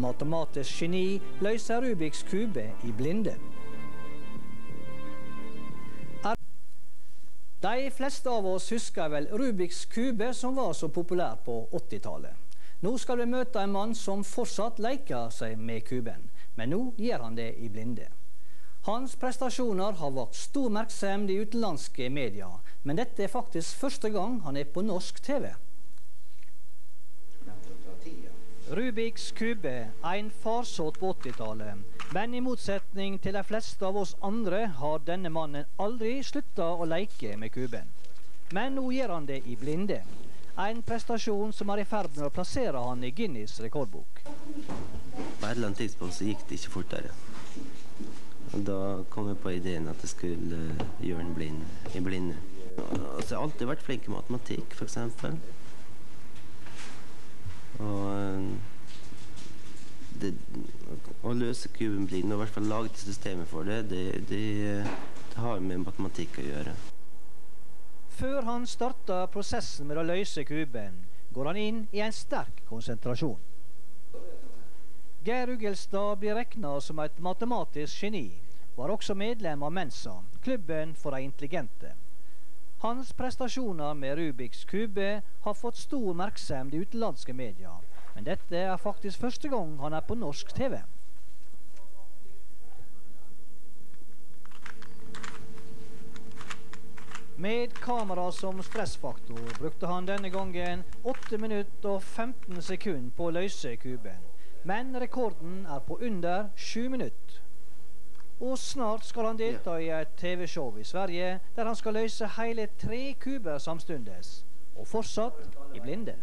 matematisk geni løser Rubiks kube i blinde. De fleste av oss husker vel Rubiks kube som var så populær på 80-tallet. Nå skal vi møte en mann som fortsatt leker seg med kuben, men nå gjør han det i blinde. Hans prestasjoner har vakt stor oppmerksomhet i utenlandske medier, men dette er faktisk første gang han er på norsk TV. Rubiks kube, en farsott på 80-tallet. Men i motsetning til de fleste av oss andre har denne mannen aldri slutta å leke med kuben. Men nå gjør han det i blinde. En prestasjon som er i ferd med å plassere han i Guinness rekordbok. På et eller annet tidspunkt så gikk det ikke fortere. Da kom jeg på ideen at jeg skulle gjøre den blind, i blinde. Altså, jeg har alltid vært flink i matematikk, f.eks. Og eh, det, å løse kuben blind, og i hvert fall lage systemet system for det, det, det, det har med matematikk å gjøre. Før han starter prosessen med å løse kuben, går han inn i en sterk konsentrasjon. Geir Ugelstad blir regna som et matematisk geni. Var også medlem av Mensa, klubben for de intelligente. Hans prestasjoner med Rubiks kube har fått stor oppmerksomhet i utenlandske medier. Men dette er faktisk første gang han er på norsk TV. Med kamera som stressfaktor brukte han denne gangen 8 minutter og 15 sekunder på å løse kuben. Men rekorden er på under 7 minutter. Og snart skal han delta i et TV-show i Sverige der han skal løse hele tre kuber samtidig. Og fortsatt i blinde.